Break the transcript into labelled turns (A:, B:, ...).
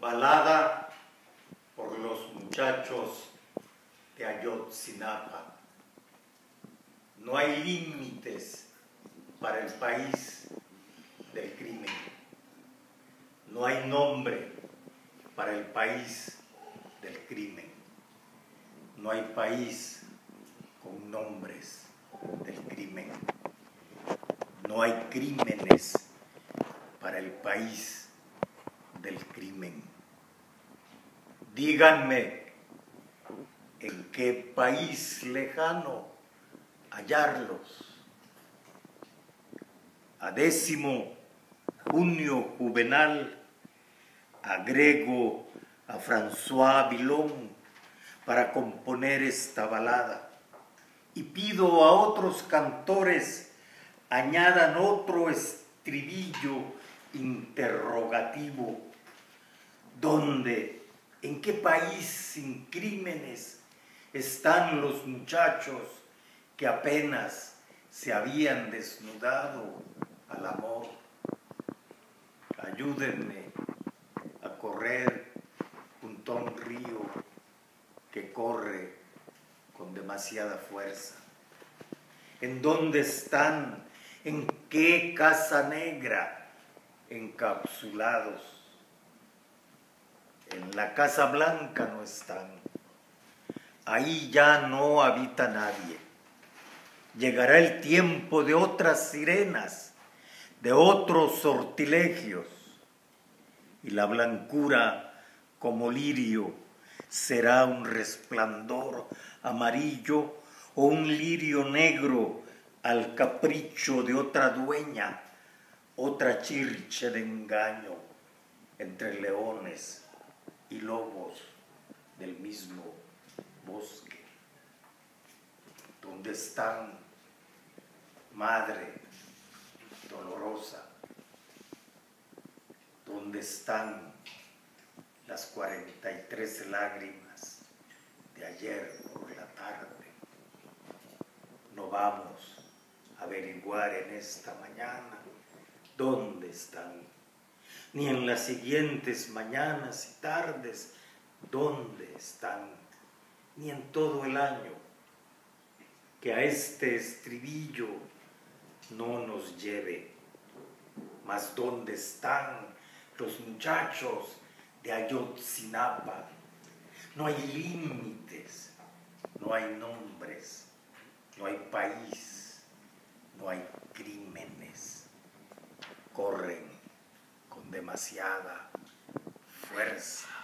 A: balada por los muchachos de Ayotzinapa. No hay límites para el país del crimen. No hay nombre para el país del crimen. No hay país con nombres del crimen. No hay crímenes para el país del crimen. Díganme en qué país lejano hallarlos. A décimo junio juvenal agrego a François Villon para componer esta balada y pido a otros cantores añadan otro estribillo interrogativo. ¿Dónde? ¿En qué país sin crímenes están los muchachos que apenas se habían desnudado al amor? Ayúdenme a correr junto a un río que corre con demasiada fuerza. ¿En dónde están? ¿En qué casa negra? Encapsulados. En la Casa Blanca no están. Ahí ya no habita nadie. Llegará el tiempo de otras sirenas, de otros sortilegios, y la blancura como lirio será un resplandor amarillo o un lirio negro al capricho de otra dueña, otra chirche de engaño entre leones y lobos del mismo bosque. ¿Dónde están, madre dolorosa? ¿Dónde están las 43 lágrimas de ayer por la tarde? No vamos a averiguar en esta mañana dónde están, ni en las siguientes mañanas y tardes dónde están, ni en todo el año, que a este estribillo no nos lleve, mas dónde están los muchachos de Ayotzinapa. No hay límites, no hay nombres, no hay país, no hay crímenes. Corren con demasiada fuerza.